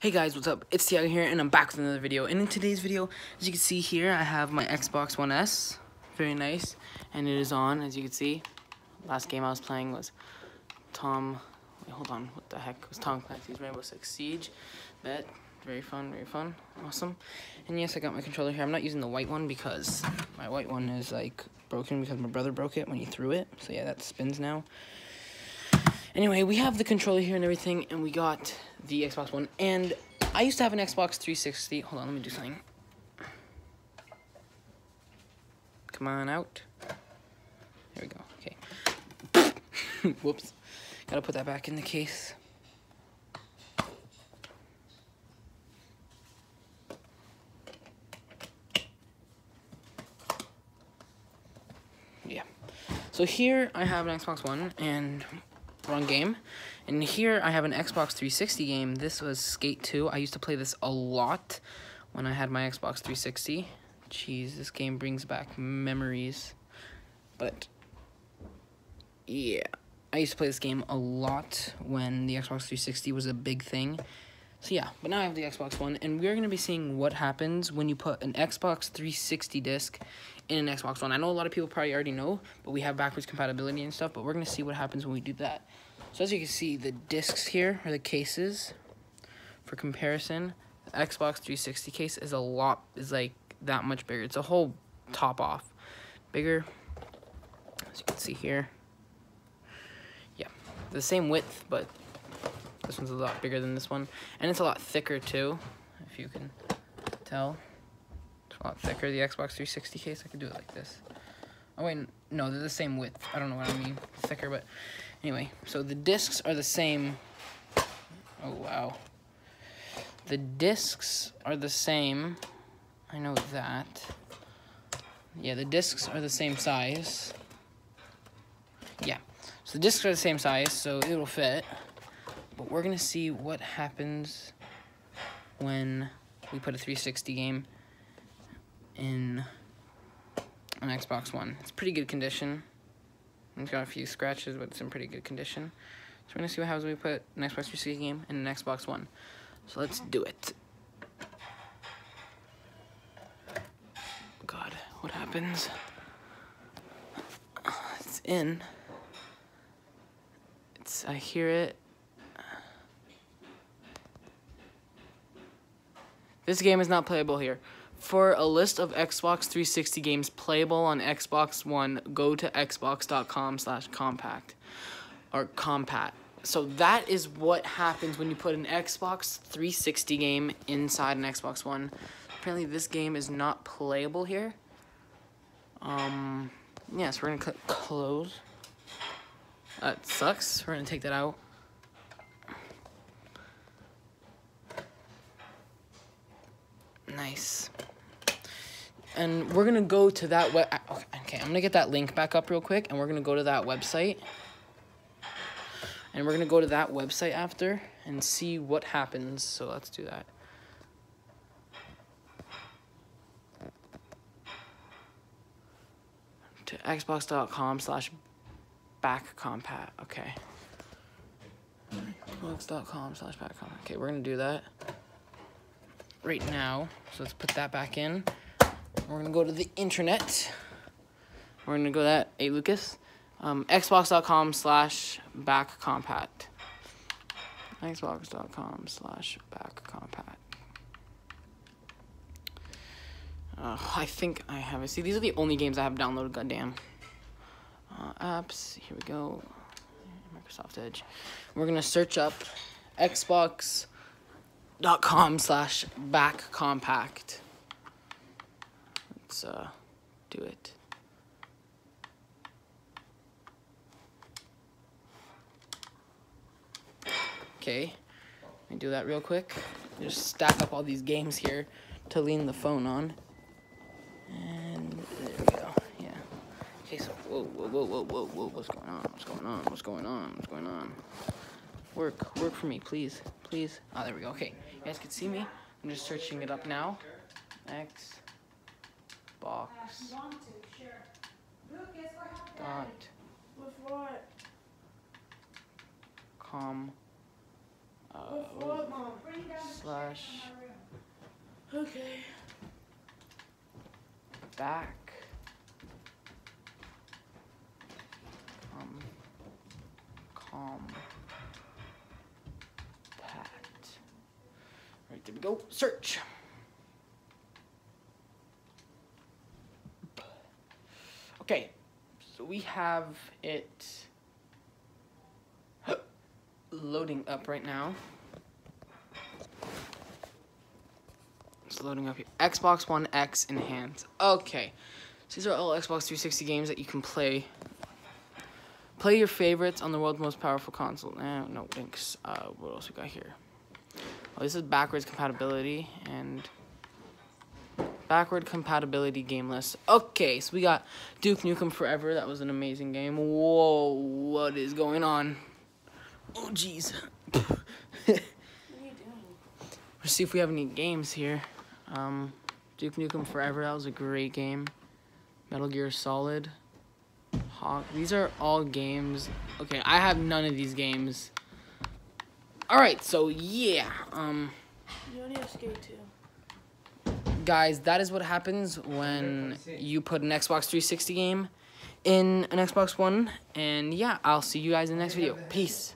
Hey guys, what's up? It's Tiago here, and I'm back with another video. And in today's video, as you can see here, I have my Xbox One S. Very nice. And it is on, as you can see. Last game I was playing was Tom... Wait, hold on. What the heck? It was Tom Clancy's Rainbow Six Siege. Bet. Very fun, very fun. Awesome. And yes, I got my controller here. I'm not using the white one because my white one is, like, broken because my brother broke it when he threw it. So yeah, that spins now. Anyway, we have the controller here and everything, and we got the Xbox One. And I used to have an Xbox 360. Hold on, let me do something. Come on out. There we go. Okay. Whoops. Gotta put that back in the case. Yeah. So here I have an Xbox One, and wrong game. And here I have an Xbox 360 game. This was Skate 2. I used to play this a lot when I had my Xbox 360. Jeez, this game brings back memories. But, yeah. I used to play this game a lot when the Xbox 360 was a big thing. So yeah, but now I have the Xbox One, and we're going to be seeing what happens when you put an Xbox 360 disc in an Xbox One. I know a lot of people probably already know, but we have backwards compatibility and stuff, but we're going to see what happens when we do that. So as you can see, the discs here are the cases. For comparison, the Xbox 360 case is a lot, is like that much bigger. It's a whole top off. Bigger, as you can see here. Yeah, the same width, but this one's a lot bigger than this one. And it's a lot thicker too, if you can tell. It's a lot thicker, the Xbox 360 case. I could do it like this. Oh wait, no, they're the same width. I don't know what I mean, thicker, but anyway. So the discs are the same. Oh, wow. The discs are the same. I know that. Yeah, the discs are the same size. Yeah, so the discs are the same size, so it'll fit. But we're going to see what happens when we put a 360 game in an Xbox One. It's pretty good condition. It's got a few scratches, but it's in pretty good condition. So we're to see what happens when we put an Xbox 360 game in an Xbox One. So let's do it. God, what happens? It's in. It's, I hear it. This game is not playable here. For a list of Xbox 360 games playable on Xbox One, go to xbox.com slash compact. Or compat. So that is what happens when you put an Xbox 360 game inside an Xbox One. Apparently this game is not playable here. Um, yes, yeah, so we're gonna click close. That sucks. We're gonna take that out. Nice. And we're gonna go to that web. Okay, I'm gonna get that link back up real quick, and we're gonna go to that website. And we're gonna go to that website after and see what happens. So let's do that. To xbox.com slash. Okay. Xbox.com slash. Okay, we're gonna do that right now. So let's put that back in. We're gonna go to the internet. We're gonna go that, hey Lucas, um, xbox.com slash back compat. Xbox.com slash back compat. Uh, I think I have it. See, these are the only games I have downloaded, goddamn. Uh, apps, here we go. Microsoft Edge. We're gonna search up Xbox dot com slash back compact. Let's uh, do it. Okay, let me do that real quick. Just stack up all these games here to lean the phone on. And there we go, yeah. Okay, so, whoa, whoa, whoa, whoa, whoa, whoa, what's going on, what's going on, what's going on, what's going on? Work, work for me, please, please. Oh, there we go, okay. You guys can see me. I'm just searching it up now. X box dot com uh, slash. Okay. Back. Um. Com. Pat. Right there we go. Search. Okay, so we have it loading up right now. It's loading up here. Xbox One X Enhanced. Okay, so these are all Xbox 360 games that you can play. Play your favorites on the world's most powerful console. Eh, no links. Uh, what else we got here? Oh, this is backwards compatibility and backward compatibility game list. Okay, so we got Duke Nukem Forever. That was an amazing game. Whoa, what is going on? Oh, jeez. What are you doing? Let's see if we have any games here. Um, Duke Nukem Forever. That was a great game. Metal Gear Solid. Hawk. These are all games. Okay, I have none of these games. All right, so yeah. Um. You only have Skate 2. guys, that is what happens when you put an Xbox 360 game in an Xbox One. And yeah, I'll see you guys in the next video. Peace.